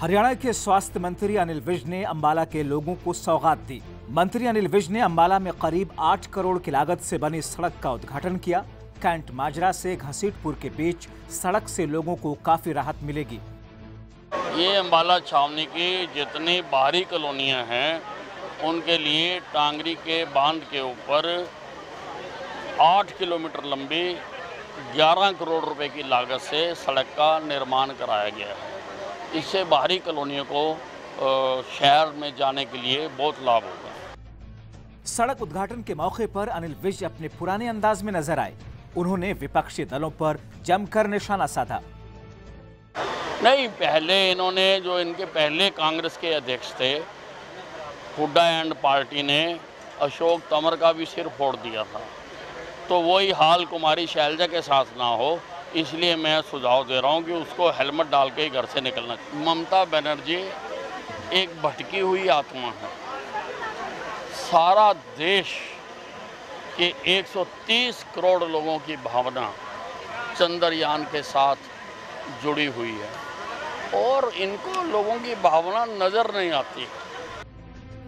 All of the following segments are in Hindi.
हरियाणा के स्वास्थ्य मंत्री अनिल विज ने अम्बाला के लोगों को सौगात दी। मंत्री अनिल विज ने अम्बाला में करीब आठ करोड़ की लागत से बनी सड़क का उद्घाटन किया। कैंट माजरा से घसीटपुर के बीच सड़क से लोगों को काफ़ी राहत मिलेगी। ये अम्बाला छावनी की जितनी बाहरी कॉलोनियाँ हैं, उनके लिए टांगरी के बाँध के ऊपर आठ किलोमीटर लंबी 11 करोड़ रुपए की लागत से सड़क का निर्माण कराया गया है। इससे बाहरी कॉलोनियों को शहर में जाने के लिए बहुत लाभ होगा। सड़क उद्घाटन के मौके पर अनिल विज अपने पुराने अंदाज में नज़र आए। उन्होंने विपक्षी दलों पर जमकर निशाना साधा। नहीं पहले इन्होंने जो इनके पहले कांग्रेस के अध्यक्ष थे हुड्डा एंड पार्टी ने अशोक तमर का भी सिर फोड़ दिया था। तो वही हाल कुमारी शैलजा के साथ ना हो इसलिए मैं सुझाव दे रहा हूँ कि उसको हेलमेट डाल के घर से निकलना ममता बनर्जी एक भटकी हुई आत्मा है। सारा देश के 130 करोड़ लोगों की भावना चंद्रयान के साथ जुड़ी हुई है और इनको लोगों की भावना नज़र नहीं आती।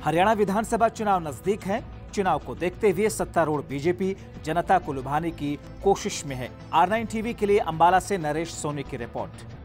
हरियाणा विधानसभा चुनाव नज़दीक है। चुनाव को देखते हुए सत्तारूढ़ बीजेपी जनता को लुभाने की कोशिश में है। आर नाइन टीवी के लिए अम्बाला से नरेश सोनी की रिपोर्ट।